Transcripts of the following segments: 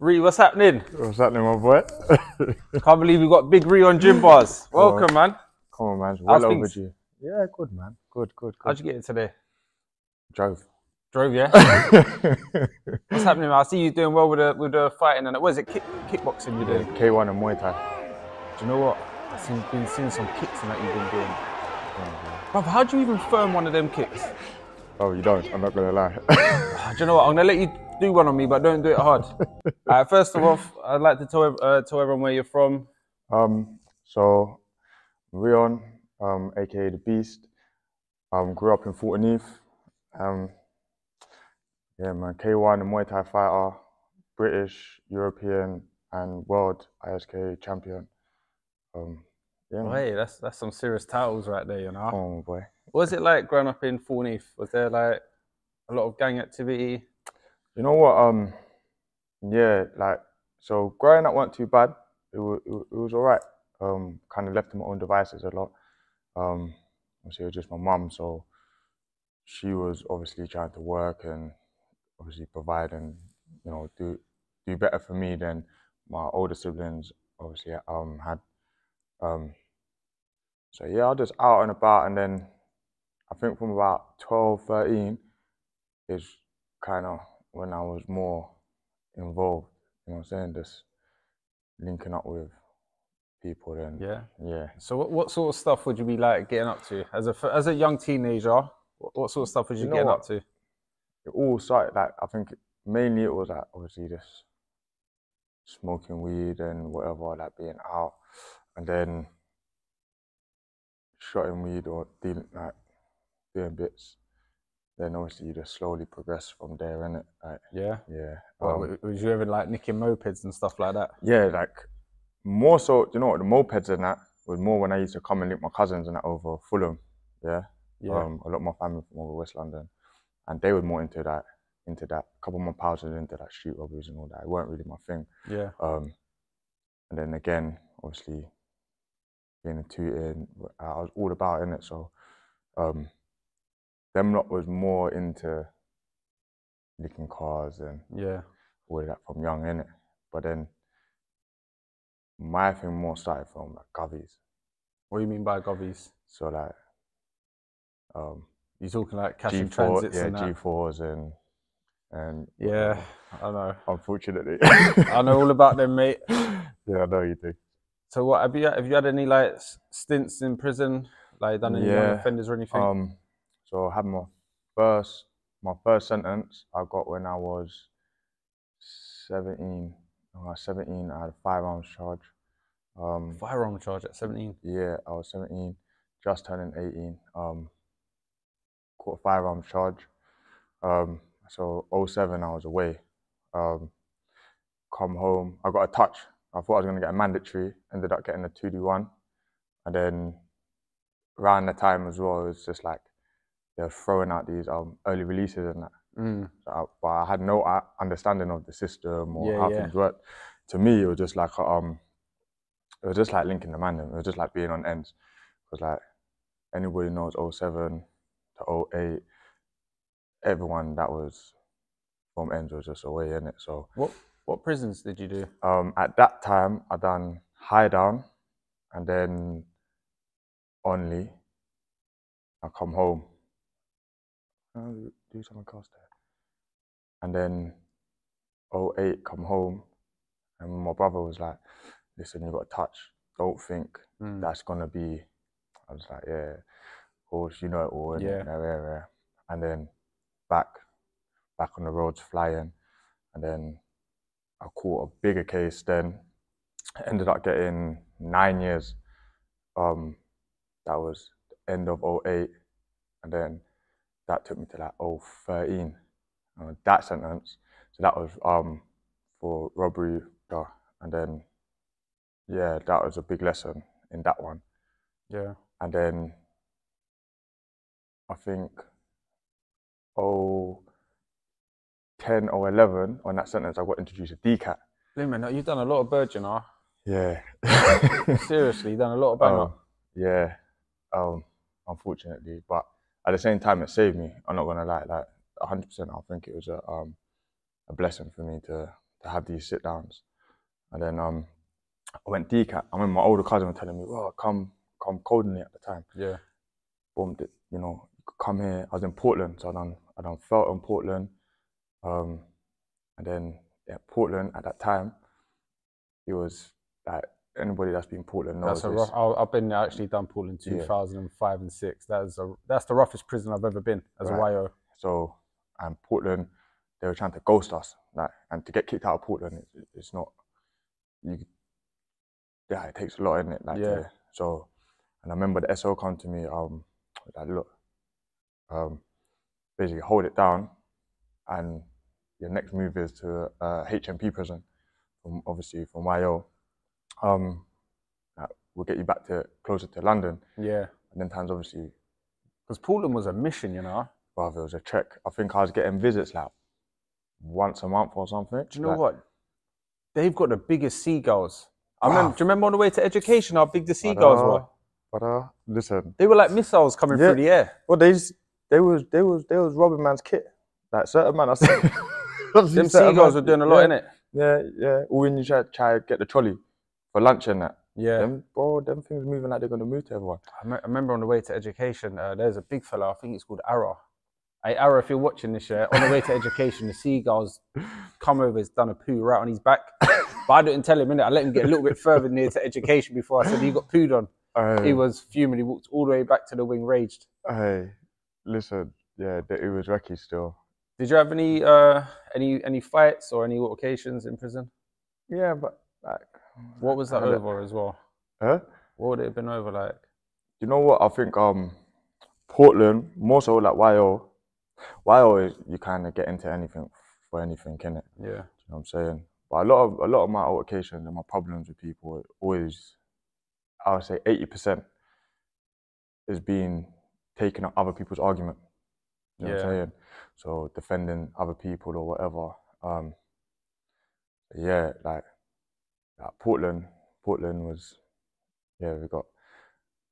Ree, what's happening? What's happening, my boy? Can't believe we got Big Ree on Gymbarz. Welcome, man. Come on, man. It's How's well things? overdue. Yeah, good, man. Good, good, good. How'd you get in today? Drove. Drove, yeah. What's happening? man? I see you doing well with the with the fighting and what is it? Kick, kickboxing you're doing. K1 and Muay Thai. Do you know what? I've seen, been seeing some kicks and that you've been doing. Bruv, how do you even firm one of them kicks? Oh, you don't? I'm not gonna lie. Do you know what? I'm gonna let you do one on me, but don't do it hard. First of all, I'd like to tell uh, tell everyone where you're from. um, so Reon, um, aka the Beast, um, grew up in Thornton Heath. Um, yeah, man. K1 and Muay Thai fighter, British, European, and world ISK champion. Um, yeah, Oh, hey, that's that's some serious titles right there, you know. My boy. What was it like growing up in Thornton Heath? Was there like a lot of gang activity? You know what? Um, yeah, like so growing up wasn't too bad. It was it, it was alright. Um, kind of left to my own devices a lot. Um, obviously it was just my mum, so she was obviously trying to work and obviously provide and you know do do better for me than my older siblings obviously um had. Um, so yeah, I was just out and about, and then I think from about 12, 13 is kind of when I was more involved. You know what I'm saying? Just linking up with people. Then Yeah. yeah. So what, what sort of stuff would you be like getting up to as a as a young teenager? What, what sort of stuff would you, You know getting what? up to? It all started like I think mainly it was like obviously just smoking weed and whatever, like being out, and then shotting weed or dealing like doing bits. Then obviously you just slowly progress from there, innit? Like Yeah. yeah. Well, um, was you ever like nicking mopeds and stuff like that? yeah, like more so, do you know what, the mopeds and that was more when I used to come and link my cousins and that over Fulham. Yeah. Yeah. Um, a lot of my family from over West London. And they were more into that, into that. A couple of my pals was into that street robberies and all that. It weren't really my thing. yeah. Um, and then again, obviously, being a tutor, I was all about in it. So, um, them lot was more into licking cars and Yeah. all of that from young, innit? But then my thing more started from like govies. What do you mean by govies? So like um You talking like cash and G4, transits yeah, and that? G4s and and Yeah, I know. unfortunately. I know all about them, mate. yeah, I know you do. So what have you have you had any like stints in prison? Like done any Yeah, offenders or anything? Um so I had my first my first sentence I got when I was seventeen. When I was seventeen, I had a firearms charge. Um Firearm charge at 17. Yeah, I was 17, just turning 18. Um, caught a firearms charge. Um, so 07, I was away. Um, come home, I got a touch. I thought I was going to get a mandatory, ended up getting a 2D1. And then around the time as well, it was just like they were throwing out these um, early releases and that. Mm. So I, but I had no uh, understanding of the system or Yeah, how yeah. things work. To me, it was just like um, it was just like linking the man. It was just like being on ends. Because like anybody knows 07 to 08, everyone that was from ends was just away in it. So What what prisons did you do? um, at that time, I done High Down, and then only I come home. Do something else there. And then 08, come home, and my brother was like, "Listen, you got a touch. Don't think Mm. that's gonna be." I was like, "Yeah, of course, you know it all." innit? Yeah. Yeah, yeah, yeah. And then back, back on the roads flying, and then I caught a bigger case. Then ended up getting nine years. Um, that was the end of 08, and then that took me to like 013. Uh, that sentence, so that was um for robbery, uh, and then yeah, that was a big lesson in that one. Yeah. And then I think oh 10 or 11 on that sentence, I got introduced to DCAT. Blimey, you've done a lot of bird, you know. Yeah. Seriously, you've done a lot of banger. Um, yeah. Um, unfortunately, but at the same time, it saved me. I'm not gonna lie. Like 100, percent I think it was a um a blessing for me to to have these sit downs. And then um, I went DCAT. I remember my older cousin was telling me, "Well, come come coordinate at the time." Yeah. boom, you know, come here. I was in Portland, so I done I done felt in Portland, um, and then yeah, Portland at that time, it was like anybody that's been Portland knows That's a this. rough. I- I've been actually done Portland Yeah. 2005 and six. That's a that's the roughest prison I've ever been as Right. a YO. So and Portland, they were trying to ghost us, like, and to get kicked out of Portland, it, it's not you. Yeah, it takes a lot in it, like. Yeah. to- so, and I remember the SO come to me, um, like, look, um, basically hold it down, and your next move is to uh, HMP prison, from obviously from YO. Um, we'll get you back to closer to London, Yeah. and then times obviously Because Portland was a mission, you know. brother, it was a trek. I think I was getting visits like once a month or something. Do you know Like, what? They've got the biggest seagulls. I Wow. remember. Do you remember on the way to education how big the seagulls were? brother, listen. They were like missiles coming Yeah. through the air. Well, they just, they was they was they was robbing man's kit. Like certain man, I see Them seagulls man- were doing a lot yeah, in it. Yeah, yeah. Or when you try try to get the trolley for lunch and that. Yeah. Them, bro, them things moving like they're gonna move to everyone. I, I remember on the way to education, uh, there's a big fella. I think it's called Ara. Hey, Ara, if you're watching this, yeah, on the way to education, the seagulls come over. He's done a poo right on his back. But I didn't tell him, innit? I let him get a little bit further near to education before I said he got pooed on. He was fuming. He walked all the way back to the wing, raged. hey, listen, yeah, it was wrecky still. Did you have any uh, any any fights or any altercations in prison? Yeah, but like, What was that over as well? Huh? What would it have been over like? you know what? I think um Portland, more so like YO. YO is you kind of get into anything for anything, can it? Yeah, You know what I'm saying? But a lot of a lot of my altercations and my problems with people always, I would say, eighty percent is being taking up other people's argument. You know what I'm Yeah. saying? So defending other people or whatever. Um, yeah, like, like Portland. Portland was, yeah, we got,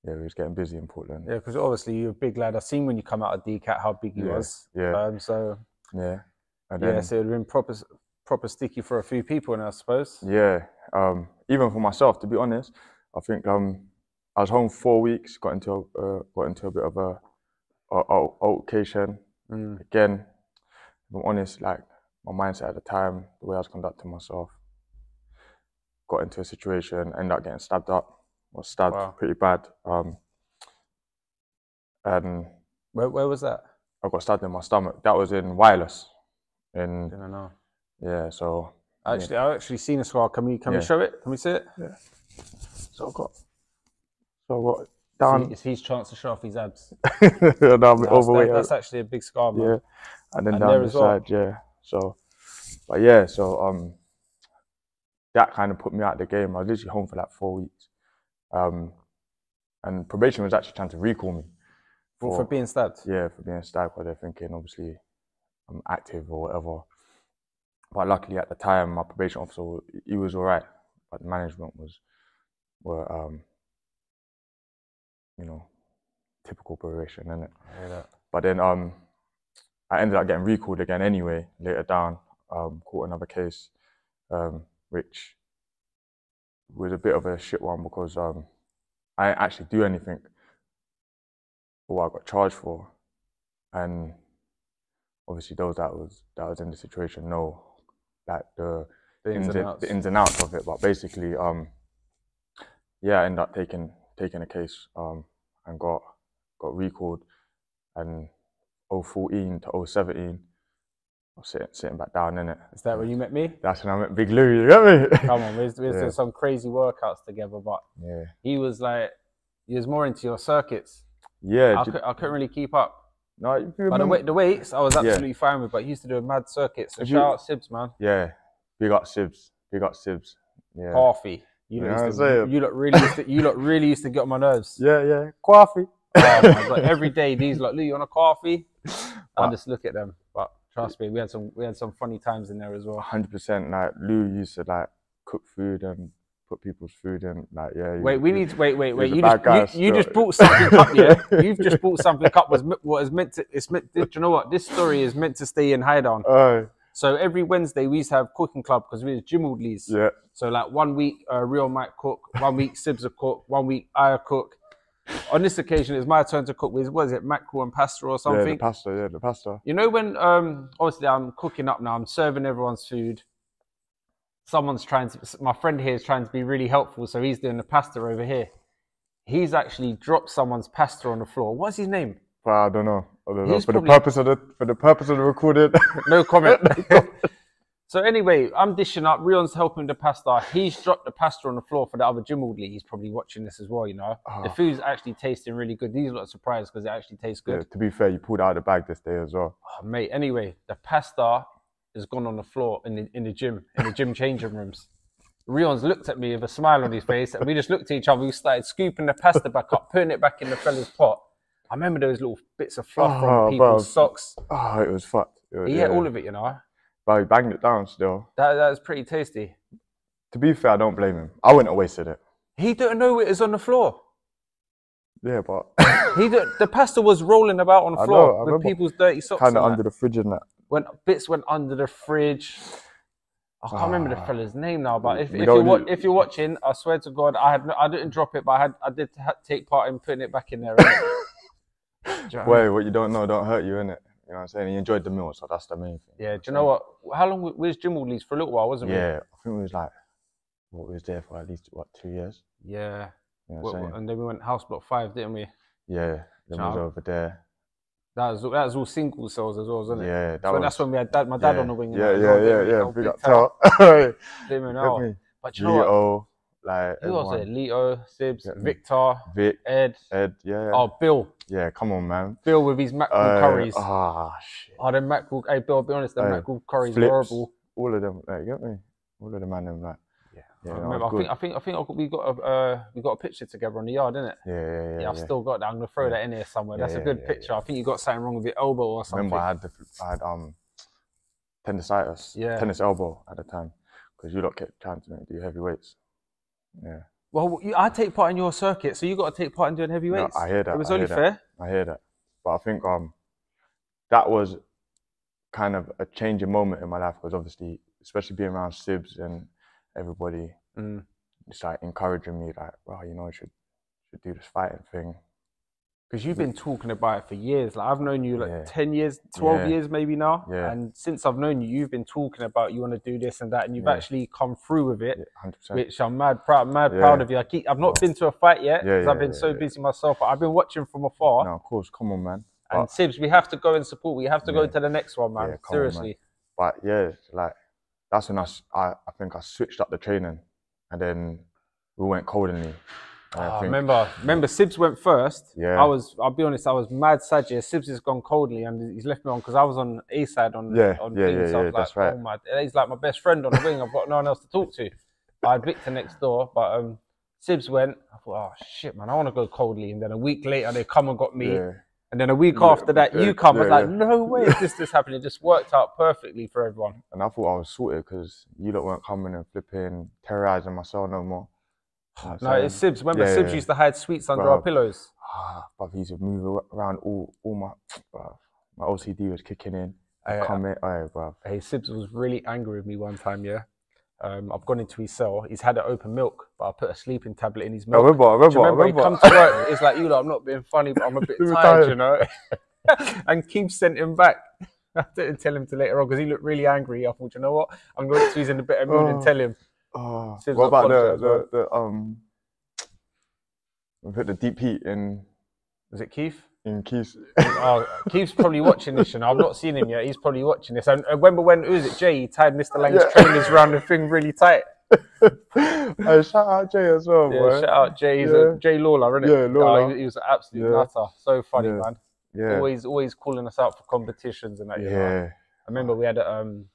yeah, we was getting busy in Portland. yeah, because obviously you're a big lad. I seen when you come out of DCAT how big you Yeah, was. yeah. Um, so Yeah. And yeah, then, so it'd been proper proper sticky for a few people, now I suppose. Yeah, um, even for myself, to be honest, I think um, I was home four weeks, got into a, uh, got into a bit of a, a, a altercation. Mm. Again, if I'm honest, like my mindset at the time, the way I was conducting myself, got into a situation, ended up getting stabbed up, was stabbed Wow. pretty bad, um, and Where, where was that? I got stabbed in my stomach. That was in Wireless, in Didn't know. yeah. So yeah. Actually, I actually seen a scar. Can we can Yeah. we show it? Can we see it? Yeah. So I got so See, down. it's his chance to show off his abs. and I'm That's, that- that's actually a big scar, man. yeah, and then And down the as well. side, yeah. So, but yeah, so um, that kind of put me out of the game. I was literally home for like four weeks, um, and probation was actually trying to recall me. For, for being stabbed. yeah for being stabbed. Because they're thinking obviously I'm active or whatever. But luckily at the time, my probation officer he was alright, but the management was were um, you know, typical probation, innit? I hear that. But then um, I ended up getting recalled again anyway later down. Um, caught another case, um, which was a bit of a shit one because um, I didn't actually do anything for what I got charged for, and obviously those that was that was in the situation know like the The ins and outs. the ins and outs of it. But basically, um, yeah, I ended up taking taking a case um, and got got recalled, and 014 to 017, Sitting sitting back down in it. Is that when you met me? That's when I met Big Louie. You get me? Come on, we was, we was Yeah. doing some crazy workouts together, but yeah, he was like, he was more into your circuits. yeah. I, could, I couldn't really keep up. no, you But the, the weights, I was Yeah. absolutely fine with. But he used to do mad circuits. So If shout you- out Sibs, man. yeah, big up Sibs, big up Sibs. Yeah, Coffee. You You know used to, you lot really used to, you look really used to get on my nerves. yeah, yeah. Coffee. Oh every day these like, Lou, you want a coffee? I just look at them. But trust me, we had some we had some funny times in there as well. hundred percent. Like Lou used to like cook food and put people's food in. Like yeah. Wait, we need to, wait, wait, wait. You just, you, you just brought something up, yeah. You've just brought something up. Was what is meant to? It's meant. Do you know what? This story is meant to stay in High Down. Oh, So every Wednesday we used to have cooking club because we was gym orderlies. Yeah. So like one week, uh, Real might cook. One week, Sibs a cook. One week, I cook. On this occasion, it's my turn to cook with what is it, mackerel and pasta or Yeah, something. the pasta. Yeah, the pasta. You know when um obviously I'm cooking up now, I'm serving everyone's food. Someone's trying to my friend here is trying to be really helpful, so he's doing the pasta over here. He's actually dropped someone's pasta on the floor. What's his name? But I don't know. I don't know. For probably- the purpose of the for the purpose of the recording. No comment. so anyway, I'm dishing up. Reon's helping the pasta. He's dropped the pasta on the floor for the other gym orderly. He's probably watching this as well, you know. The Ah. food's actually tasting really good. These are are surprised because it actually tastes yeah, good. to be fair, you pulled out of the bag this day as well. Oh, mate, anyway, the pasta has gone on the floor in the, in the gym, in the gym changing rooms. Reon's looked at me with a smile on his face, and we just looked at each other. We started scooping the pasta back up, putting it back in the fella's pot. I remember those little bits of fluff Oh, ah, from people's bruv. socks. Oh, it was fucked. It was, He ate all of it, you know. But he banged it down still. That, that was pretty tasty. To be fair, I don't blame him. I wouldn't have wasted it. He didn't know it was on the floor. Yeah, but He did, the pasta was rolling about on the I floor know, I with remember. people's dirty socks. kind of under the fridge and that. Went bits went under the fridge. I can't remember the Ah. fella's name now, but if, We if don't you're wa- need- if you're watching, I swear to God, I had no, I didn't drop it, but I had I did ha- take part in putting it back in there. Do you know what I mean? Wait, what you don't know don't hurt you, innit? You know what I'm saying? He enjoyed the meal, so that's the main thing. Yeah, do you know what? How long we was gym orderlies for a little while, wasn't it? Yeah, I think it was like, what, we was there for at least, what, two years? Yeah. You know what Well, I'm saying? and then we went house block five, didn't we? Yeah, then we was Child. over there. That was that was all single cells as well, wasn't it? Yeah, that so was. that's when we had dad, my dad yeah, on the wing. and Yeah, that as yeah, well, yeah, didn't we? yeah. Big up tell. Tell. Blimmin' Get hell. me? But you know what? Leo, like Who was it? Leo, Sibs, me. Victor, Vic, Ed. Ed, yeah, yeah. Oh, Bill. yeah, come on, man. Bill with his mackerel Uh, curries. Ah, shit. Oh, the mackerel. Hey, Bill, I'll be honest, the Hey, mackerel curries flips. horrible. All of them, like, get me? All of the man, them, like, Yeah, Yeah, I remember. I think. I think, I think we got a uh, we got a picture together on the yard, didn't it? yeah, yeah, yeah. Yeah, I've yeah. still got that. I'm gonna throw Yeah. that in here somewhere. Yeah, That's a good yeah, picture. yeah. I think you got something wrong with your elbow or something. Remember, I had the, I had um, tendonitis, Yeah. tennis elbow at the time, because you lot kept trying to do heavy weights. Yeah, Well, you, I take part in your circuit, so you got to take part in doing heavy No, weights. I hear that. It was I only fair. that. I hear that, but I think um, that was kind of a changing moment in my life because obviously, especially being around Sibs and everybody, Mm. it's like encouraging me, like, well, you know, you should should do this fighting thing. Because you've been talking about it for years. Like I've known you like Yeah. ten years, twelve Yeah. years maybe now. Yeah. And since I've known you, you've been talking about you want to do this and that, and you've actually come through with it. Yeah, hundred percent. which I'm mad proud, mad proud of you. I keep, I've not been to a fight yet because I've been so busy myself. But I've been watching from afar. No, of course, come on, man. And But, Sibs, we have to go and support. We have to go to the next one, man. Come on, man. Seriously. but yeah, like that's when I, I, I think I switched up the training, and then we went Coldingley. And I think- remember, remember, Sibs went first. Yeah. I was. I'll be honest. I was mad sad. Yeah, Sibs has gone Coldingley, and he's left me on because I was on A side on. Yeah, on yeah, things, yeah, so I was yeah, that's right. Oh my, he's like my best friend on the wing. I've got no one else to talk to. I had Victor next door, but um, Sibs went. I thought, oh shit, man, I want to go Coldingley. And then a week later, they come and got me. yeah, And then a week Yeah, after that, yeah, you come. I was yeah, like, no way is this this happening. It just worked out perfectly for everyone. and I thought I was sorted because you lot weren't coming and flipping, terrorizing my cell no more. No, it's? Sibs. Remember, Yeah, Sibs yeah. used to hide sweets under our pillows. Ah, but he used to move around all, all my, bruv. My OCD was kicking in. I- I come in, oh, bro. Hey, Sibs was really angry with me one time, yeah. Um, I've gone into his cell. He's had an open milk, but I put a sleeping tablet in his I milk. remember, I Do remember, I remember, he remember. come to work, it's like, you know, I'm not being funny, but I'm a bit tired, you know. and Keith sent him back. I didn't tell him to later on because he looked really angry. I thought, you know what? I'm going to he's in a better mood and Oh. tell him. Oh, what about the, the, the, um, we put the deep heat in, Was it Keith? in Keith's. Oh, Keith's probably watching this, and I've not seen him yet. He's probably watching this. And uh, remember when who was it? Jay he tied Mr. Lang's Yeah. trainers around the thing really tight. hey, shout out Jay as well, Yeah, boy. shout out Jay. He's Yeah. a, Jay Lawler, isn't it? Yeah, Lawler. he, he was an absolute Yeah. nutter. So funny, Yeah. man. Yeah, Always, always calling us out for competitions and that. You know? yeah, I remember we had a, um,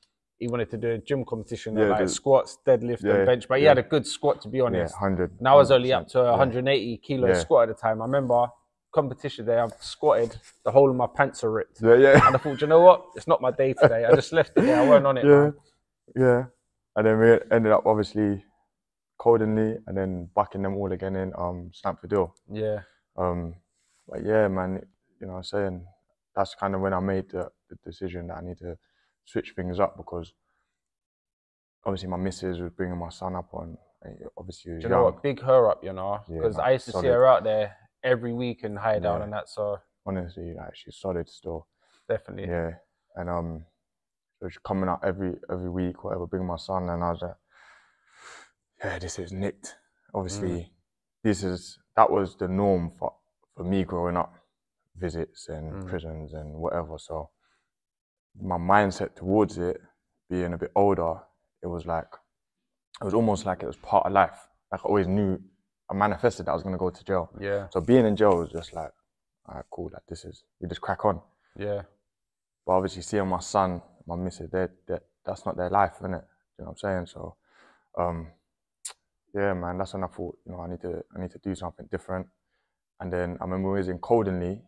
he wanted to do a gym competition, Yeah, like squats, deadlift, Yeah, and bench. But he yeah. had a good squat, to be honest. yeah, hundred. And I was only up to 100%, yeah. 180 kilo squat at the time. I remember competition day, I've squatted, the whole of my pants are ripped. Yeah, yeah, And I thought, you know what? It's not my day today. I just left it there. I weren't on it. yeah, man. yeah. And then we ended up obviously Coldingley and then backing them all again in um Standford Hill. Yeah. Um, but yeah, man, you know what I'm saying? That's kind of when I made the, the decision that I need to switch things up because obviously my missus was bringing my son up on. Obviously, he was Do you know young. what? Big her up, you know, Yeah, because man, I used to see her out there every week and High Down Yeah. and that. So Honestly, like she's solid still. definitely, Yeah, and um, so she's coming out every every week, whatever, bringing my son, and I was like, yeah, this is nicked. Obviously, this is that was the norm for for me growing up, visits and Mm. prisons and whatever. So my mindset towards it, being a bit older, it was like it was almost like it was part of life. Like I always knew, I manifested that I was gonna go to jail. yeah, So being in jail was just like, alright, cool. Like this is we just crack on. yeah, But obviously, seeing my son, my missus, they that that's not their life, isn't it? You know what I'm saying? So, um, yeah, man, that's when I thought, you know, I need to, I need to do something different. And then I remember we was in Coldingley.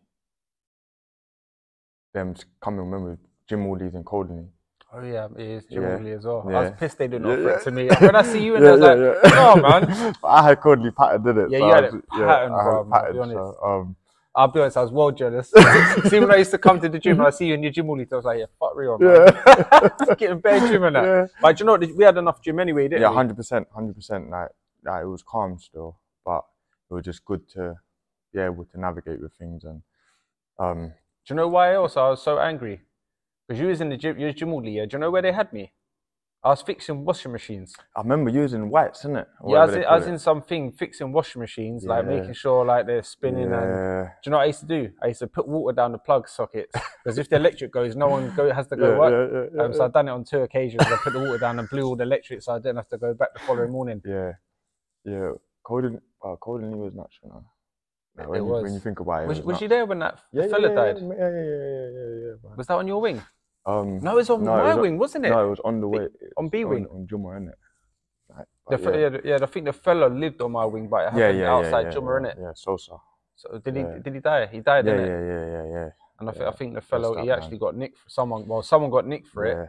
Them coming, remember gym orderlies in Coldingley. Oh yeah, it is Jim Yeah, Woodley as well. I was pissed they didn't Yeah, offer yeah. it to me. When I see you in there, I was like, no, man. But I had Coldingley pattern, did it? Yeah, So you had it patterned, had bro, I'll be honest. so, um, I'll be honest, I was well jealous. see, when I used to come to the gym and I see you in your gym all I was like, yeah, fuck real, man. yeah. Getting bare gym and that. yeah. But do you know what? We had enough gym anyway, didn't Yeah, we? hundred percent, hundred percent. Like, like it was calm still, but it was just good to be able to navigate with things. And um, Do you know why else I was so angry? Because you was in the gym, you was gym all the year. Do you know where they had me? I was fixing washing machines. I remember using whites, isn't it? Yeah, I was, in, I was in something fixing washing machines, like making sure like they're spinning and Yeah, Do you know what I used to do? I used to put water down the plug sockets because if the electric goes, no one go, has to go yeah, work. yeah, yeah, yeah, Um, so I've done it on two occasions. I put the water down and blew all the electric, so I didn't have to go back the following morning. yeah, yeah. Colden, well, Colden was nuts, you know. Like, It when, you, when you think about it, it Was, was, was nuts. there when that Yeah, yeah, fella yeah, died? Yeah, yeah, yeah, yeah, yeah, yeah. Was that on your wing? Um, No, it was on no, my was on- wing, wasn't it? no, it was on the way on B wing. on, on Jumma, innit? Like, The but fe- yeah. yeah, I think the fella lived on my wing, but it happened yeah, yeah, outside yeah, Jumma, yeah, innit? Yeah, Sosa. So did he? Did he die? He died, Yeah, innit? yeah, yeah, yeah, yeah. And I, think yeah. I think the fellow that, he man. actually got nicked for someone. Well, someone got nicked for it,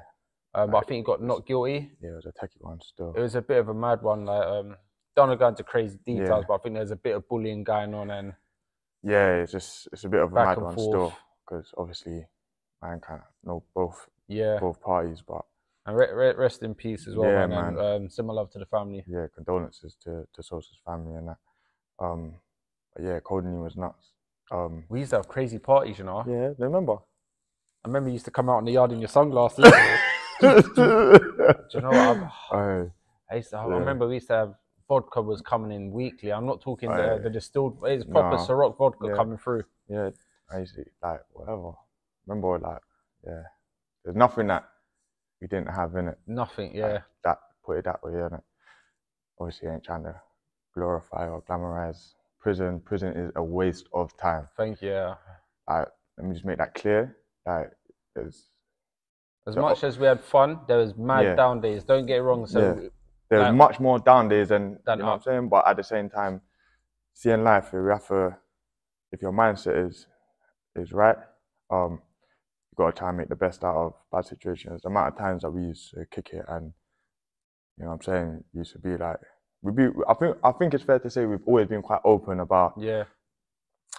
um, but I think he got not guilty. yeah, it was a techie one still. It was a bit of a mad one. Like, um, don't want to go into crazy details, Yeah. but I think there's a bit of bullying going on, and Yeah, it's just it's a bit of a mad and one forth. still because obviously man can't know both yeah. both parties, but And re- re- rest in peace as well, Yeah, man. And man. um, similar love to the family. yeah, condolences to to Sosa's family and that. Um, but yeah, Coldingley was nuts. Um, We used to have crazy parties, you know. yeah, remember? I remember you used to come out in the yard in your sunglasses. Do you know what? I, Oh, I used to. I Yeah. remember we used to have vodka was coming in weekly. I'm not talking the, the distilled. It's proper Nah. Ciroc vodka Yeah. coming through. yeah, I used to like whatever. Remember, like yeah, there's nothing that we didn't have in it. Nothing. Yeah. that put it that way, innit? Obviously, I ain't trying to glorify or glamorize prison. Prison is a waste of time. Thank you. Yeah. Like, let me just make that clear. Like, there's As much as we had fun, there was mad Yeah. down days. Don't get it wrong. So Yeah. There's much more down days than, Than you know what I'm saying. But at the same time, seeing life, you have to, if your mindset is is right, um, you got to try and make the best out of bad situations. The amount of times that we used to kick it, and you know what I'm saying, used to be like, we be. I think I think it's fair to say we've always been quite open about yeah,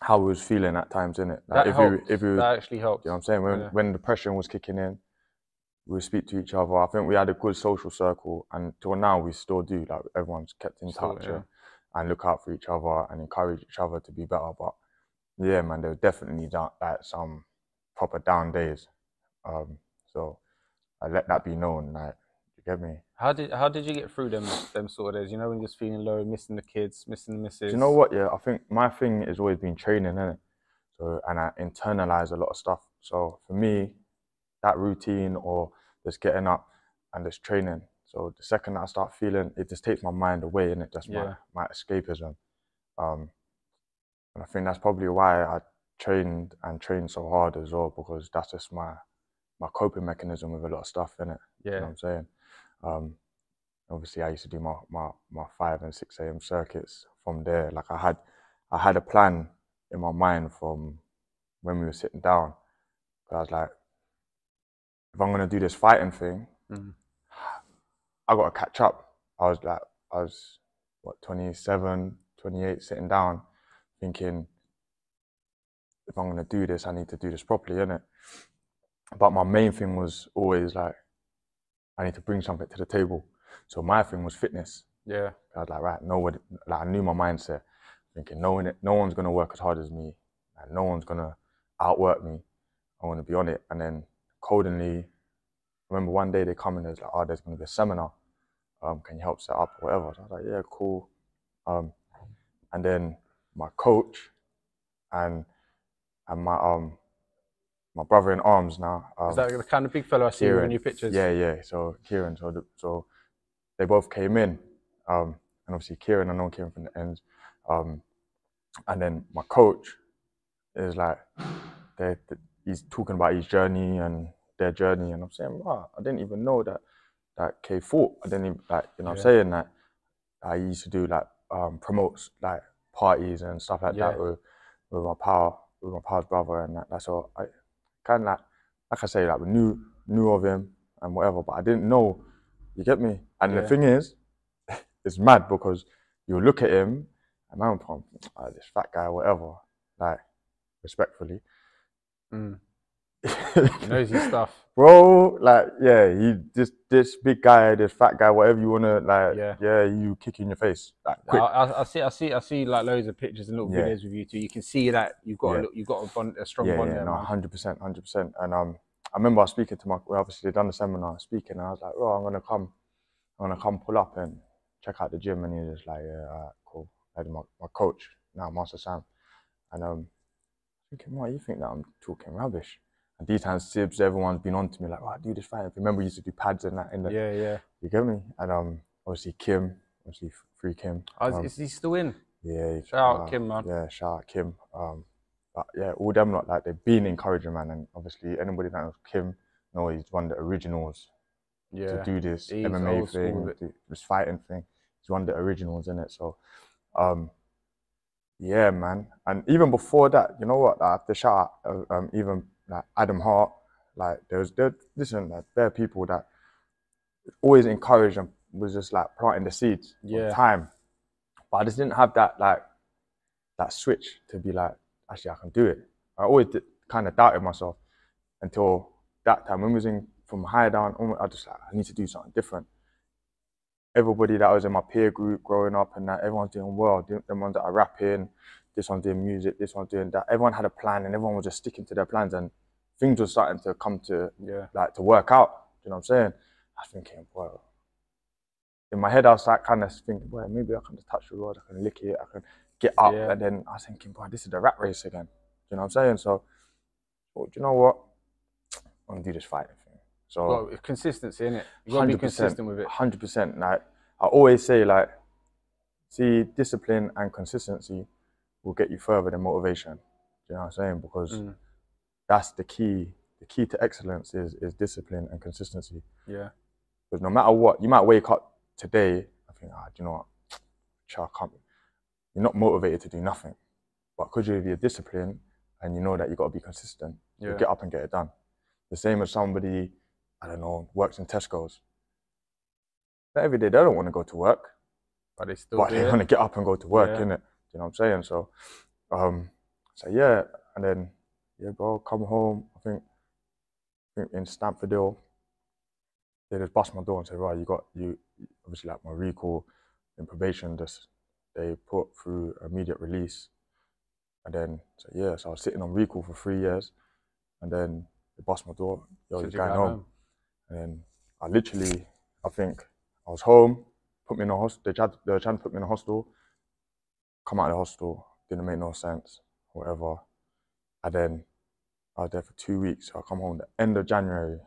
how we was feeling at times, innit? Like that if helped. we if was that actually helped. you know what I'm saying? When Yeah. when depression was kicking in, we speak to each other. I think we had a good social circle, and till now we still do. Like everyone's kept in Still, touch yeah. and, look out for each other and encourage each other to be better. But yeah, man, there was definitely down, like some proper down days. Um, so I let that be known. Like you get me? How did how did you get through them them sort of days? You know, when you're just feeling low, missing the kids, missing the missus. Do you know what? Yeah, I think my thing has always been training, innit? So, and I internalize a lot of stuff. So for me, that routine or just getting up and just training. So the second I start feeling, it just takes my mind away, and it just Yeah. my, my escapism. Um, and I think that's probably why I trained and trained so hard as well, because that's just my my coping mechanism with a lot of stuff, innit? You know Yeah, what I'm saying? Um, obviously, I used to do my, my, my 5 and 6 a.m. circuits from there. Like, I had, I had a plan in my mind from when we were sitting down. I was like, if I'm going to do this fighting thing, Mhm. I got to catch up. I was like, I was, what, 27, 28, sitting down, thinking, if I'm going to do this, I need to do this properly, innit? but my main thing was always like I need to bring something to the table. So my thing was fitness. Yeah. I was like, right, no one, like I knew my mindset, thinking no one, no one's gonna work as hard as me, and no one's gonna outwork me. I want to be on it. And then Coldingley, I remember one day they come in and there's like, oh, there's gonna be a seminar. Um, can you help set up or whatever? So I was like, yeah, cool. Um, and then my coach and and my um my brother in arms now. Um, Is that the kind of big fellow I see in your pictures? yeah, yeah. So Kieran, so the, so they both came in, um, and obviously Kieran, I know Kieran from the ends, um, and then my coach is like, they, he's talking about his journey and their journey, and I'm saying, wow, I didn't even know that that K fought. I didn't even like, you know, I'm saying that I used to do like um, promotes like parties and stuff like Yeah. that with with my power, with my power's brother, and that, that's all. I kind of like, like I say, like we knew knew of him and whatever, but I didn't know. You get me? And Yeah. the thing is, it's mad because you look at him and I'm from oh, this fat guy, whatever, like respectfully. Mm. Knows his stuff. Bro, like, yeah, he this this big guy, this fat guy, whatever you wanna like, Yeah. yeah, you kick in your face, like I. I, I see, I see, I see like loads of pictures and little Yeah. videos with you too. You can see that you've got, Yeah. a, look- you've got a, bond, a strong yeah, bond yeah, there, no, hundred percent, hundred percent. And um, I remember I was speaking to my, well, obviously they done the seminar, speaking, and I was like, oh, I'm gonna come, I'm gonna come pull up and check out the gym, and he was just like, yeah, alright, cool. Like my, my coach, now Master Sam, and um, thinking, why you think that I'm talking rubbish? And these times, Sibs, everyone's been on to me like, oh, do this fight. Remember, we used to do pads and that in the, Yeah, yeah. you get me? And um, obviously Kim, obviously free Kim. Oh, is- um, is he still in? yeah, Shout out uh, Kim, man. Yeah, shout out Kim. Um, but yeah, all them lot like they've been encouraging, man. And obviously, anybody that knows Kim, know he's one of the originals Yeah. to do this He's MMA thing, with it. do- this fighting thing. He's one of the originals in it. So, um, yeah, man. And even before that, you know what? I have to shout out uh, um, even like Adam Hart. Like there's there, listen, like, there are people that always encouraged and was just like planting the seeds Yeah. of time. But I just didn't have that like that switch to be like, actually, I can do it. I always did, kind of doubted myself until that time when we was in from High Down. I just like I need to do something different. Everybody that was in my peer group growing up and that everyone's doing well. The ones that are rapping, this one's doing music, this one's doing that. Everyone had a plan and everyone was just sticking to their plans and things were starting to come to Yeah. like to work out. You know what I'm saying? I was thinking, well, in my head I was like kind of thinking, well, maybe I can just touch the rod, I can lick it, I can get up, Yeah. and then I was thinking, boy, this is the rat race again. You know what I'm saying? So, well, do you know what? I'm gonna do this fighting. So, Well, it's consistency, innit? You got to be 100%. consistent with it. hundred percent. Like I always say, like, see, discipline and consistency will get you further than motivation. Do you know what I'm saying? Because Mm. that's the key. The key to excellence is is discipline and consistency. Yeah. Because no matter what, you might wake up today and think, ah, do you know what? Child, I can't. You're not motivated to do nothing, but because you're your discipline and you know that you got to be consistent, you Yeah. get up and get it done. The same as somebody, I don't know, works in Tesco's. Not every day they don't want to go to work, But they still but do they it. want to get up and go to work, Yeah. innit? You know what I'm saying? So, um, so yeah, and then yeah, bro, come home. I think, I think in Standford Hill, they just bust my door and said, right, you got you obviously like my recall in probation. Just they put through immediate release, and then so yeah, so I was sitting on recall for three years, and then they bust my door. Yo, Said you're you're going going home. home. And I literally, I think I was home, put me in a hostel. They tried, they were trying to put me in a hostel. Come out of the hostel, didn't make no sense, whatever. And then I was there for two weeks. I come home the end of January.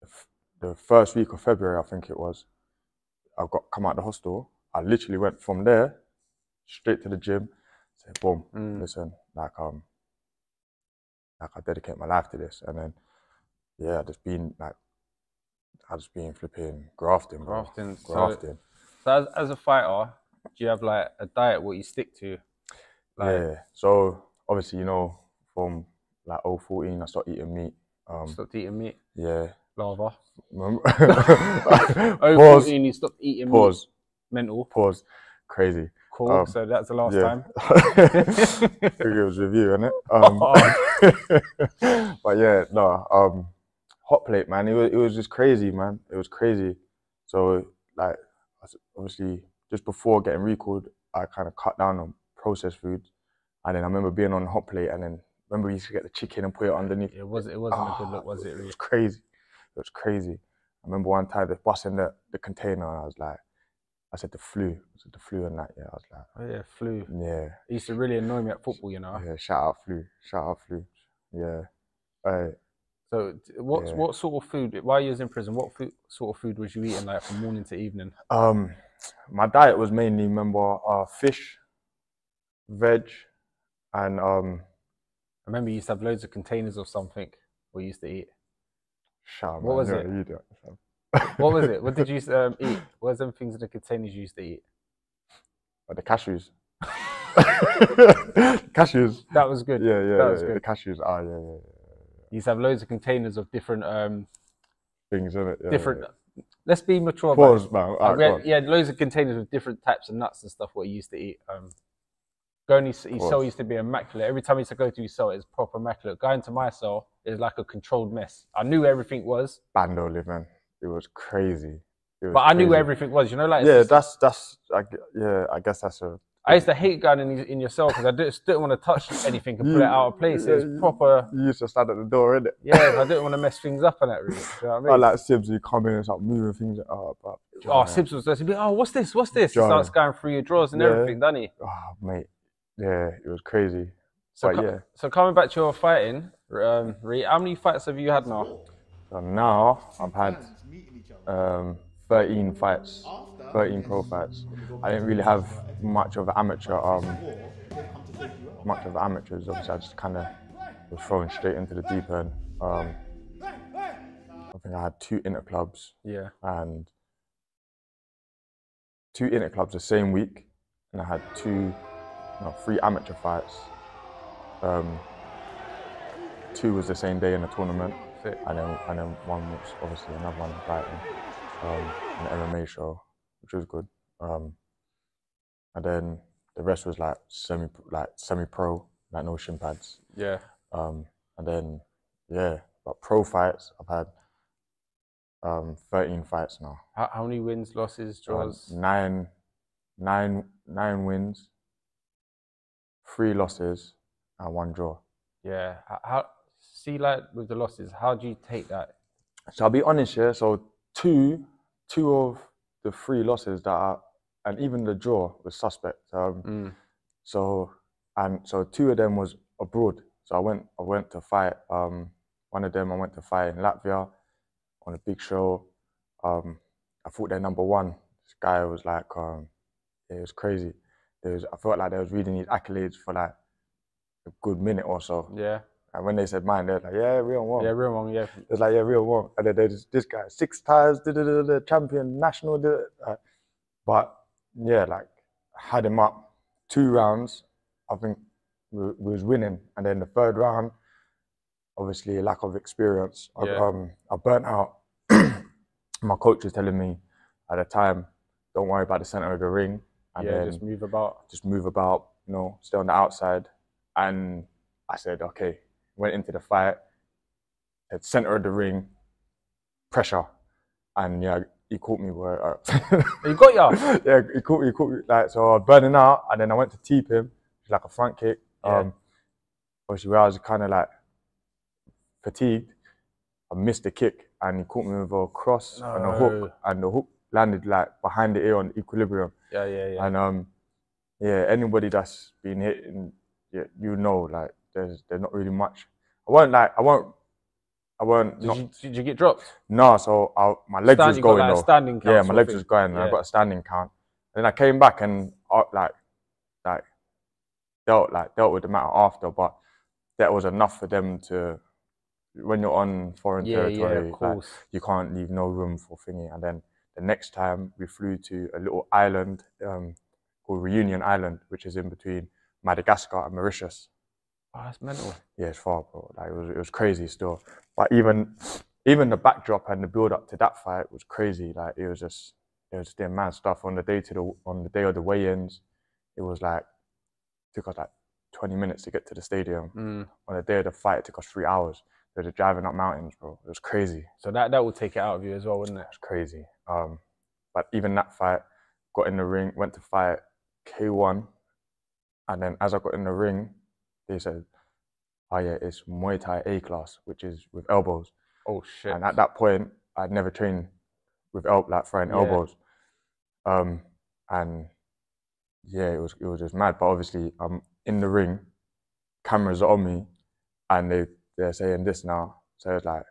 The, f- the first week of February, I think it was. I got come out of the hostel. I literally went from there straight to the gym. Said, boom, Mm. listen, like um, like I dedicate my life to this, and then yeah, just been like, I just been flipping grafting, bro. Grafting. So- grafting. So as, as a fighter, do you have like a diet what you stick to? Like, yeah. So obviously, you know, from like 014, I started eating meat. Um, stopped eating meat, yeah. lava. Remember- Oh, pause. 14, you stopped eating meat. Pause. Mental. Pause. Crazy. Cool. Um, so that's the last yeah. time. I think it was you, innit? Um, but yeah, no, um, hot plate, man. It was it was just crazy, man. It was crazy. So like, obviously, just before getting recalled, I kind of cut down on processed foods, and then I remember being on hot plate, and then remember we used to get the chicken and put it underneath. It was. It wasn't a good Ah, look, was it? It was crazy. It was crazy. I remember one time they busting the, the container, and I was like, I said the flu. I said the flu and that. Yeah, I was like, Oh, yeah, flu. yeah. It used to really annoy me at football, you know. Yeah, shout out flu. Shout out flu. Yeah. Uh, So, what Yeah. what sort of food? While you was in prison, what food, sort of food was you eating like from morning to evening? um, my diet was mainly remember uh fish, veg, and um I remember you used to have loads of containers of something we used to eat. shout. What man, was it? don't eat that, fam. What was it? What did you um, eat? What was them things in the containers you used to eat? Uh, the cashews. cashews. That was good. Yeah, yeah, That yeah, was yeah, good. The cashews. Ah, yeah, yeah, yeah. You used to have loads of containers of different um Things in it. Yeah, different. Yeah. Let's be mature about it. Pause, man. Alright, we had, yeah, loads of containers with different types of nuts and stuff. What he used to eat. Um, going his, his cell used to be immaculate. Every time he used to go to his cell, it was proper immaculate. Going to my cell is like a controlled mess. I knew everything was, Bando living. It was crazy. It was but I knew crazy. everything was. You know, like Yeah, that's that's. I, yeah, I guess that's a. I used to hate going in, in your cell because I just didn't want to touch anything and pull You- it out of place. It was proper. You used to stand at the door, innit? Yeah, I didn't want to mess things up on that really. Do you know what I I mean? like Sibs, you come in and start moving things. Oh, but, oh, Sibs was there. Be, oh, what's this? What's this? He John. starts going through your drawers and Yeah. everything, doesn't he? Oh, mate. Yeah, it was crazy. So, but co- yeah. so coming back to your fighting, um, Ree, how many fights have you had now? So now I've had um, 13 fights, 13 pro fights. I didn't really have much of amateur, um, much of amateurs. Obviously, I just kind of was thrown straight into the deep end. Um, I think I had two interclubs Yeah. and two interclubs the same week, and I had two, no, three amateur fights. Um, two was the same day in the tournament, Sick. and then and then one was obviously another one in Brighton, um, an MMA show, which was good. Um, and then the rest was like semi like semi pro, like no shin pads. Yeah. Um, and then yeah, but pro fights I've had um, 13 fights now. How, how many wins, losses, draws? nine, nine, nine wins, three losses, and one draw. Yeah. How, how see like with the losses? How do you take that? So I'll be honest here. So two, two of the three losses that are, and even the draw was suspect. Um, Mm. so and so two of them was abroad. So I went, I went to fight. Um, one of them I went to fight in Latvia on a big show. Um, I thought they're number one. This guy was like, um, it was crazy. There was, I felt like they was reading these accolades for like a good minute or so. Yeah. And when they said mine, they're like, yeah, real one. Yeah. Real one, Yeah. It's like, yeah, real one. And then there's this guy, six times, da, da, da, da, champion, national. Da, da, but yeah, like, had him up two rounds. I think we, we was winning. And then the third round, obviously, lack of experience. I, Yeah. um, I burnt out. My coach was telling me at the time, don't worry about the center of the ring. And yeah. Just move about. just move about, you know, stay on the outside. And I said, okay, went into the fight, at center of the ring, pressure. And yeah, he caught me where, uh, You got ya. yeah, he caught me, he caught me, like, so I was burning out, and then I went to teep him, like a front kick. Yeah. Um, obviously, where I was kind of like fatigued, I missed the kick, and he caught me with a cross and a hook, and the hook landed like behind the ear on equilibrium. Yeah. Yeah. Yeah. And um, yeah, anybody that's been hit, in, yeah, you know, like there's there's not really much. I won't like I won't I won't. Did not, you, did you get dropped? no. So I, my legs Stand- was going like, though. standing count Yeah, my legs thing. was going, and I Yeah. got a standing count. And then I came back and uh, like like dealt like dealt with the matter after, but that was enough for them to. When you're on foreign Yeah. Yeah. territory, Of like, you can't leave no room for thingy. And then the next time we flew to a little island um, called Reunion Island, which is in between Madagascar and Mauritius. Oh, that's mental. Yeah, it's far, bro. Like it was, it was crazy still. But even, even the backdrop and the build up to that fight was crazy. Like it was just, it was just doing mad stuff on the day to the on the day of the weigh-ins. it was like took us like 20 minutes to get to the stadium. Mm. On the day of the fight, it took us three hours. They were driving up mountains, bro. It was crazy. So that that will take it out of you as well, wouldn't it? It was crazy. Um, but even that fight, got in the ring, went to fight K1, and then as I got in the ring, they said, "Oh yeah, it's Muay Thai A class, which is with elbows." Oh shit. And at that point, I'd never trained with el- like throwing Yeah. elbows. Um, and yeah, it was it was just mad. But obviously, I'm in the ring, cameras are on me, and they they're saying this now. So it's like,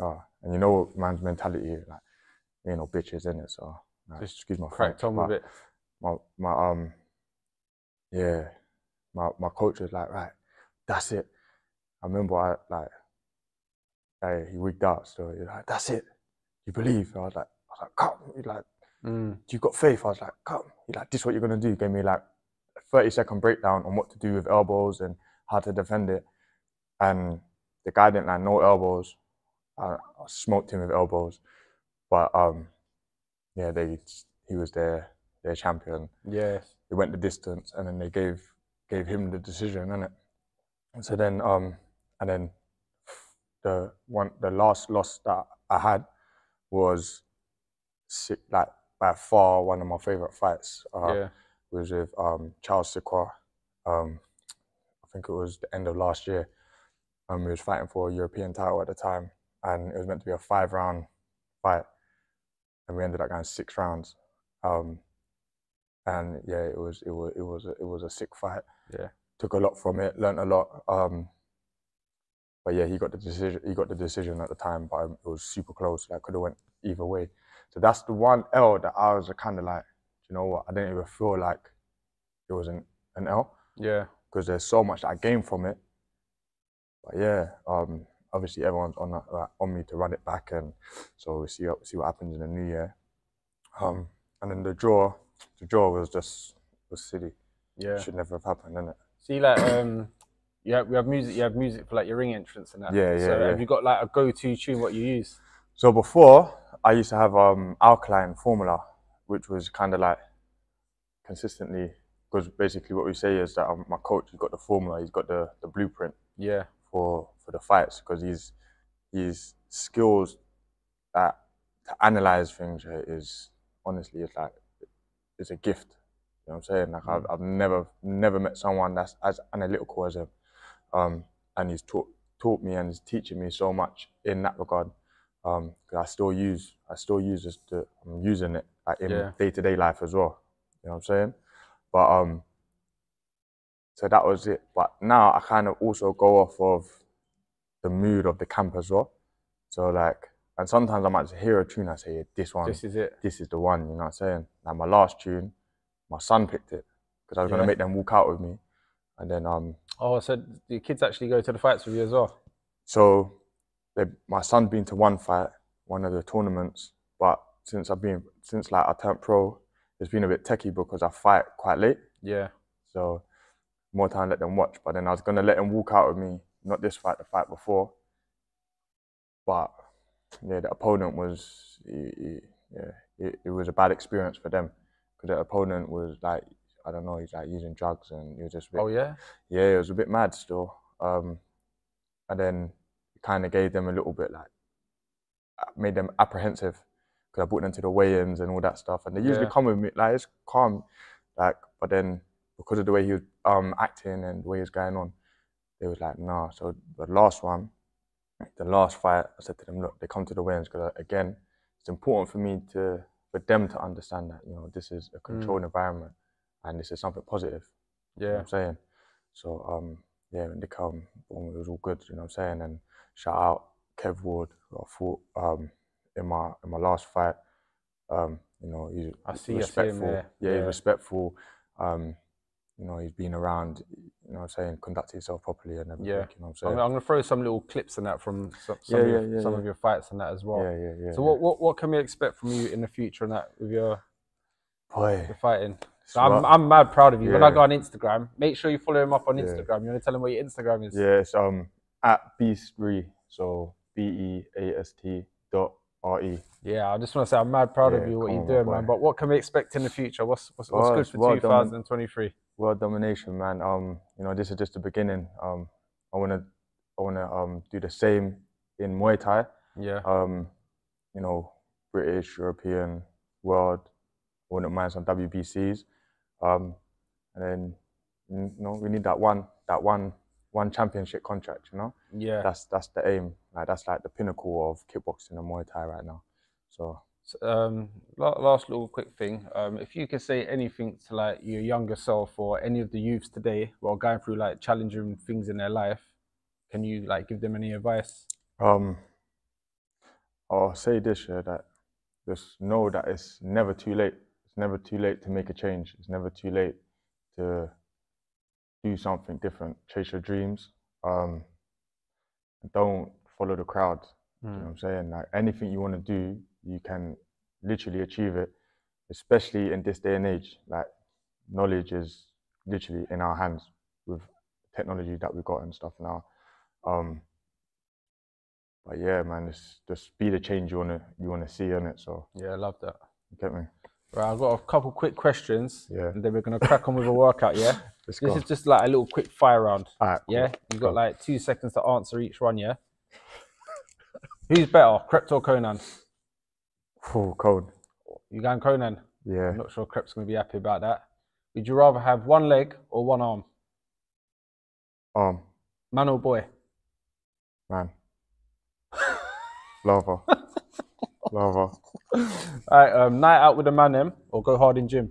oh, and you know what man's mentality is like, you know, bitches in it. So like, Just excuse my Cracked on with it. my my um yeah my my coach was like right that's it. I remember i like hey, he wigged out so he's like that's it. You believe? I was like i was like come he's like Mm. you got faith? I was like come. He's like this is what you're gonna do. He gave me like a 30 second breakdown on what to do with elbows and how to defend it. And the guy didn't land no elbows. I, I smoked him with elbows. But um yeah they he was their their champion. Yes. they went the distance and then they gave gave him the decision innit? and so then um and then the one the last loss that I had was si- like by far one of my favorite fights uh, yeah. was with um Charles Sikwa um I think it was the end of last year um he was fighting for a European title at the time and it was meant to be a five round fight and we ended up going six rounds um and yeah, it was it was it was a, it was a sick fight. Yeah. took a lot from it, learned a lot. Um, but yeah, he got the decision. He got the decision at the time, but um, it was super close. Like could have went either way. So that's the one L that I was kind of like, you know what? I didn't even feel like it was an an L Yeah. because there's so much I gained from it. But yeah, um, obviously everyone's on that- like, on me to run it back, and so we see see what happens in the new year. Um, and then the draw, the draw was just was silly. Yeah. Should never have happened, didn't it? See, like, um, you have, we have music. You have music for like your ring entrance and that. Yeah, yeah, So yeah. have you got like a go-to tune? What you use? So before I used to have um alkaline formula, which was kind of like consistently because basically what we say is that um, my coach has got the formula, he's got the the blueprint Yeah. for for the fights because he's his skills at to analyze things is honestly it's like it's a gift. You know what I'm saying? Like I've, I've never never met someone that's as analytical as him, um, and he's taught taught me and he's teaching me so much in that regard. Um, I still use I still use this to, I'm using it like in day to day life as well. You know what I'm saying? But um, so that was it. But now I kind of also go off of the mood of the camp as well. So like, and sometimes I might just hear a tune. I say, this one, This is it. this is the one. You know what I'm saying? Like my last tune, my son picked it because I was Yeah. gonna make them walk out with me, and then um, Oh, so the kids actually go to the fights with you as well. so they, my son's been to one fight, one of the tournaments, but since I've been since like I turned pro, it's been a bit techie because I fight quite late. Yeah. So more time let them watch. But then I was gonna let them walk out with me, not this fight, the fight before. But yeah, the opponent was yeah, it, it was a bad experience for them because the opponent was like I don't know, he's like using drugs and he was just bit, Oh yeah. yeah, it was a bit mad still. Um, and then it kind of gave them a little bit like uh, made them apprehensive because I brought them to the weigh-ins and all that stuff, and they usually Yeah. come with me like it's calm, like but then because of the way he was um acting and the way he was going on, they was like nah. So the last one, the last fight, I said to them, look, they come to the weigh-ins because again, it's important for me to for them to understand that you know this is a controlled environment and this is something positive. You know Yeah. what I'm saying? So um yeah, when they come, boom, it was all good, you know what I'm saying? And shout out Kev Ward, who I fought um in my in my last fight. Um, you know, he's I see- I see him, respectful. yeah, yeah, yeah. he's respectful. Um, you know, he's been around, you know I'm saying, conduct himself properly and everything, Yeah. you know what I'm I'm. I'm gonna throw some little clips and that from some, some, Yeah, of, your, yeah, yeah, some yeah. of your fights and that as well. yeah, yeah, yeah. So what, what what can we expect from you in the future and that with your, boy, your fighting? So I'm. I'm mad proud of you. When I go on Instagram, make sure you follow him up on Yeah. Instagram. You want to tell him what your Instagram is? Yeah, it's um at Beast3, so B E A S T dot RE. Yeah, I just want to say I'm mad proud of you what you're on, doing, man. But what can we expect in the future? What's what's, what's Well, good for well done. 2023? World domination, man. Um, you know, this is just the beginning. Um, I wanna, I wanna um do the same in Muay Thai. Yeah, Um, you know, British, European, world. I wouldn't mind some WBCs. Um, and then, you know, we need that one, that one, ONE Championship contract. You know, yeah. that's that's the aim. Like that's like the pinnacle of kickboxing and Muay Thai right now. So. So, um, last little quick thing. Um, if you could say anything to like your younger self or any of the youths today while going through like challenging things in their life, can you like give them any advice? Um, I'll say this, yeah, that just know that it's never too late. It's never too late to make a change. It's never too late to do something different, chase your dreams. Um, don't follow the crowd. You know what I'm saying? Like anything you want to do, you can literally achieve it, especially in this day and age. Like knowledge is literally in our hands with technology that we've got and stuff now. Um, but yeah, man, it's just be the change you wanna you wanna see in it. So Yeah, I love that. you get me? Right, I've got a couple quick questions, Yeah. and then we're gonna crack on with a workout. Yeah, this go. is just like a little quick fire round. All right. cool. Yeah, you got Go. like two seconds to answer each one. Yeah. Who's better, Krept or Konan? Full code. You going Konan? Yeah. I'm not sure Krep's gonna be happy about that. Would you rather have one leg or one arm? Um, Man or boy? man. Lava. Lava. All right, um, night out with the man them or go hard in gym?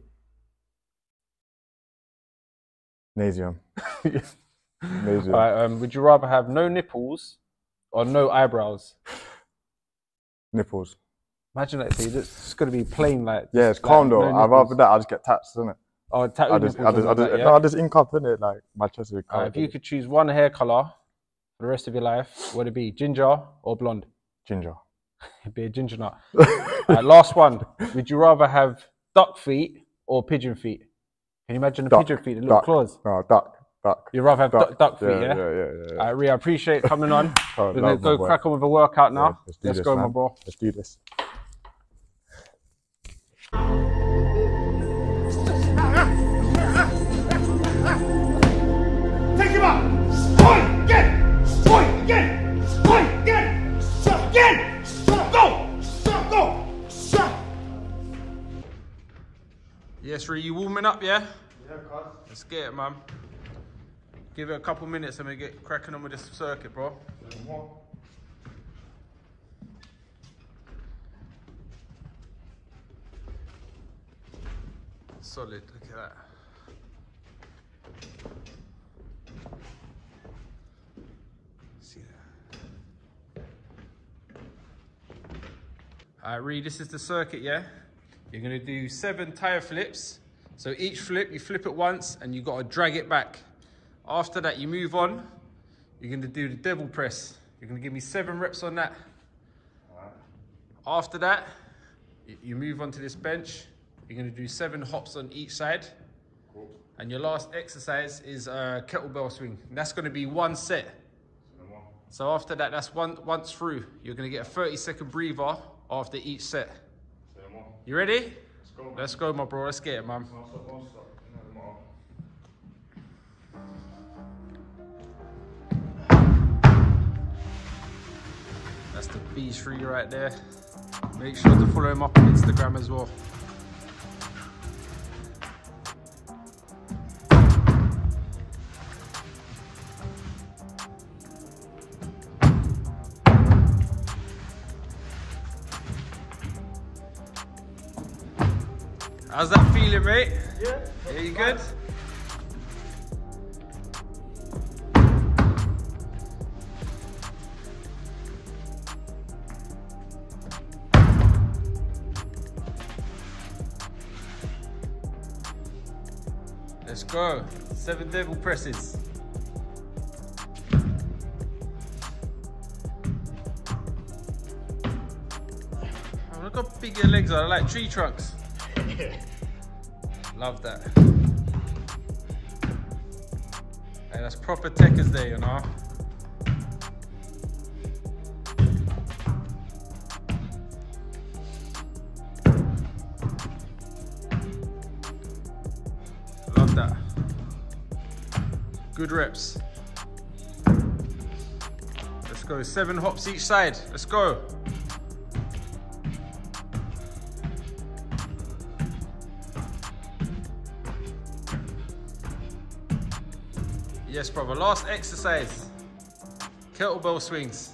Nasium. Nasium. All right, um, would you rather have no nipples or no eyebrows? Nipples. Imagine that. So it's gonna be plain like. Yeah, it's like, calm though. no I'd rather that. I just get tats, isn't it? Oh, tattoo I just, I just, and I just, that, yeah? no, I just ink up in it. Like my chest is if you could choose one hair color for the rest of your life, would it be ginger or blonde? Ginger. It'd be a ginger nut. Right, last one. Would you rather have duck feet or pigeon feet? Can you imagine the Duck, pigeon feet, the little duck. claws? No, duck. Duck. You'd rather have duck, duck feet, yeah, yeah? yeah, yeah, yeah. right, Reon, I appreciate coming on. Oh, We're gonna go boy. crack on with a workout now. Yeah, let's Let's this, go, my man. bro. Let's do this. Yes, Ree, you warming up, yeah? Yeah, cuz. Let's get it, man. Give it a couple minutes and we get cracking on with this circuit, bro. Solid, look at that. See that? All right, Ree, this is the circuit, yeah? You're gonna do seven tire flips. So each flip, you flip it once and you gotta drag it back. After that, you move on. You're gonna do the devil press. You're gonna give me seven reps on that. After that, you move on to this bench. You're gonna do seven hops on each side. And your last exercise is a kettlebell swing. And that's gonna be one set. So after that, that's one once through. You're gonna get a 30 second breather after each set. You ready? Let's go, Let's go, my bro. Let's get it, man. That's the B3 right there. Make sure to follow him up on Instagram as well. Yeah, you good? Let's go. Seven devil presses. Oh, look how big your legs are. They're like tree trunks. Love that. Hey, that's proper techers there, you know. Love that. Good reps. Let's go, seven hops each side. Let's go. Yes, brother. Last exercise. Kettlebell swings.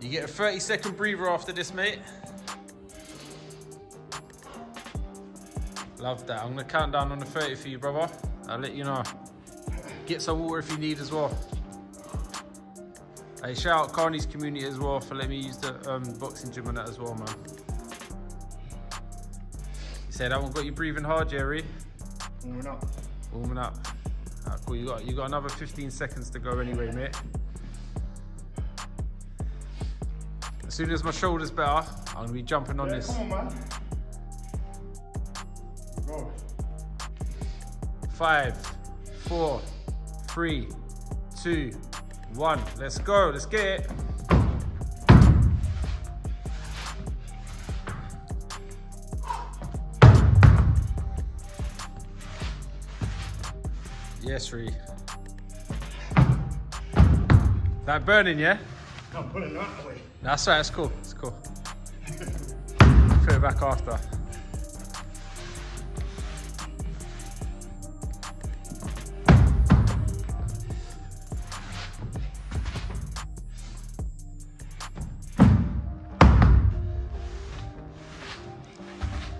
You get a 30 second breather after this, mate. Love that. I'm gonna count down on the 30 for you, brother. I'll let you know. Get some water if you need as well. Hey, shout out Carney's community as well for letting me use the um, boxing gym and that as well, man. Say that one got you breathing hard, Jerry? Warming up. Warming up. Alright, cool. You got you got another 15 seconds to go anyway, mate. As soon as my shoulder's better, I'm gonna be jumping on this. Come on, man. Go. Five, four, three, two, one. Let's go. Let's get it. Yes, Ree. That burning, yeah? I'm that away. That's right, that's cool. It's cool. Put it back after.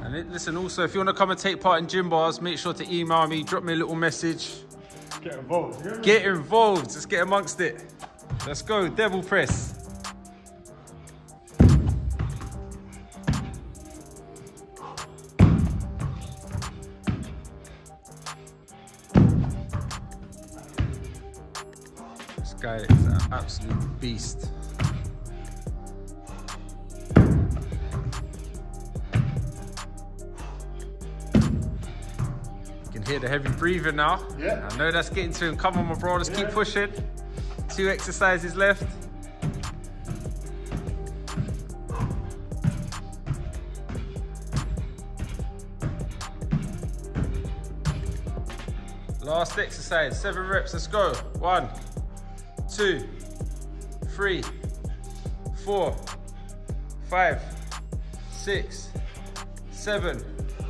And listen, also, if you want to come and take part in Gymbarz, make sure to email me, drop me a little message. Get involved. Get involved. Let's get amongst it. Let's go, devil press. Can hear the heavy breathing now. Yeah. I know that's getting to him. Come on, my bro. Let's keep pushing. Two exercises left. Last exercise, seven reps. Let's go. One, two, three, four, five, six, seven.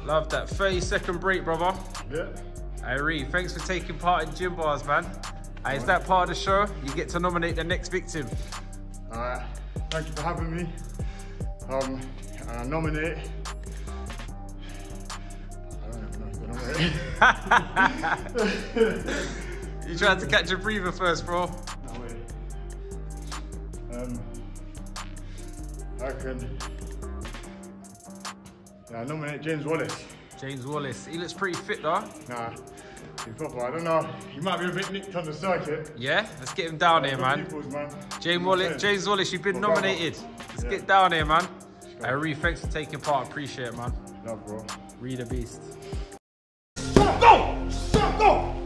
Love that. 30 second break, brother. Yeah. Irene, thanks for taking part in Gymbarz, man. Uh, is that part of the show? You get to nominate the next victim. Alright. Thank you for having me. Um, and I nominate. I don't know who to nominate. You tried to catch a breather first, bro. no way. Um, I reckon. Yeah, I nominate James Wallace. James Wallace. He looks pretty fit, though. Nah, he's football. I don't know. He might be a bit nicked on the circuit. Yeah, let's get him down here, man. Peoples, man. James Wallace, James Wallace, you've been Well, nominated. Let's Yeah. get down here, man. Irene, thanks for taking part. Appreciate it, man. Love, bro. Read a beast. Go! Go! Shot!